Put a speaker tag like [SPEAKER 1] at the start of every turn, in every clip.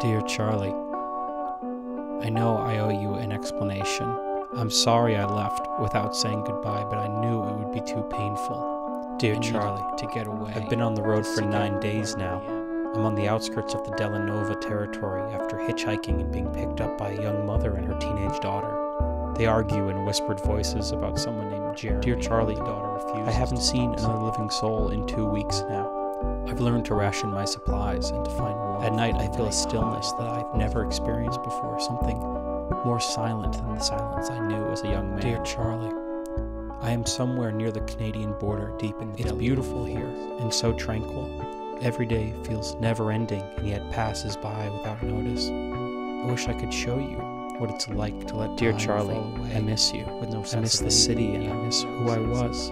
[SPEAKER 1] Charlie, I know I owe you an explanation. I'm sorry I left without saying goodbye, but I knew it would be too painful. Dear
[SPEAKER 2] I
[SPEAKER 1] Charlie,
[SPEAKER 2] to get away.
[SPEAKER 1] I've been on the road for nine days now. I'm on the outskirts of the Delanova territory after hitchhiking and being picked up by a young mother and her teenage daughter. They argue in whispered voices about someone named Jeremy. Dear Charlie,
[SPEAKER 2] daughter refuses
[SPEAKER 1] I haven't seen another living soul in two weeks now. I've learned to ration my supplies and to find warmth. At night, I feel a stillness that I've never experienced before, something more silent than the silence I knew as a young man. Dear Charlie, I am somewhere near the Canadian border, deep in the It's beautiful here and so tranquil. Every day feels never ending and yet passes by without notice. I wish I could show you what it's like to let Dear
[SPEAKER 2] time
[SPEAKER 1] Charlie,
[SPEAKER 2] fall away
[SPEAKER 1] I miss you.
[SPEAKER 2] with no
[SPEAKER 1] I miss the city and I miss who I was.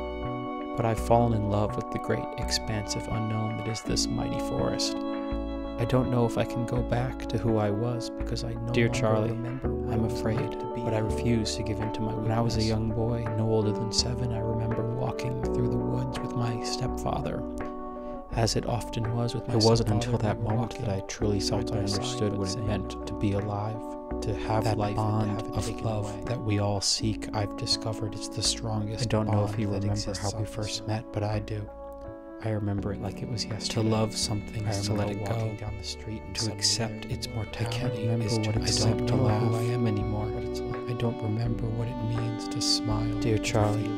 [SPEAKER 1] But I've fallen in love with the great, expansive unknown that is this mighty forest. I don't know if I can go back to who I was because I no
[SPEAKER 2] Dear Charlie, I'm afraid,
[SPEAKER 1] like to be.
[SPEAKER 2] but I refuse to give in to my
[SPEAKER 1] When I was a young boy, no older than seven, I remember walking through the woods with my stepfather, as it often was with my
[SPEAKER 2] It wasn't until that moment that I truly felt I understood what it meant to be alive, to have
[SPEAKER 1] that
[SPEAKER 2] life and
[SPEAKER 1] bond of love
[SPEAKER 2] away.
[SPEAKER 1] that we all seek. I've discovered it's the strongest.
[SPEAKER 2] I don't know if you remember how we first met, but I do. I remember it like it was yesterday.
[SPEAKER 1] To love something
[SPEAKER 2] I
[SPEAKER 1] is to let it go.
[SPEAKER 2] down the street and
[SPEAKER 1] To accept its
[SPEAKER 2] I
[SPEAKER 1] mortality
[SPEAKER 2] can't remember
[SPEAKER 1] is to
[SPEAKER 2] what it's
[SPEAKER 1] accept
[SPEAKER 2] like to
[SPEAKER 1] know
[SPEAKER 2] laugh.
[SPEAKER 1] who I am anymore.
[SPEAKER 2] like.
[SPEAKER 1] I don't remember what it means to smile.
[SPEAKER 2] Dear Charlie.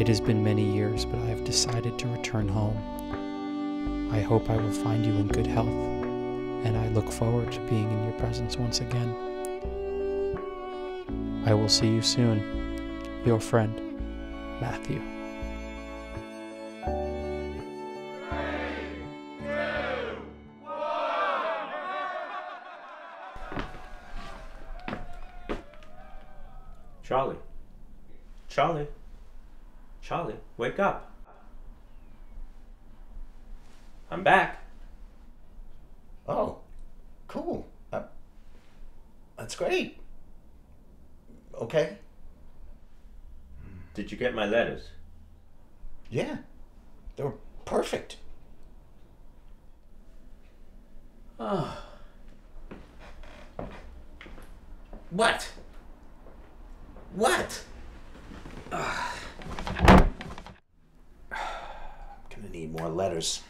[SPEAKER 1] It has been many years, but I have decided to return home. I hope I will find you in good health, and I look forward to being in your presence once again. I will see you soon. Your friend, Matthew.
[SPEAKER 3] Charlie. Charlie. Charlie, wake up. I'm back.
[SPEAKER 4] Great. Okay.
[SPEAKER 3] Did you get my letters?
[SPEAKER 4] Yeah. They were perfect.
[SPEAKER 3] Oh.
[SPEAKER 4] What? What? Ah. I'm gonna need more letters.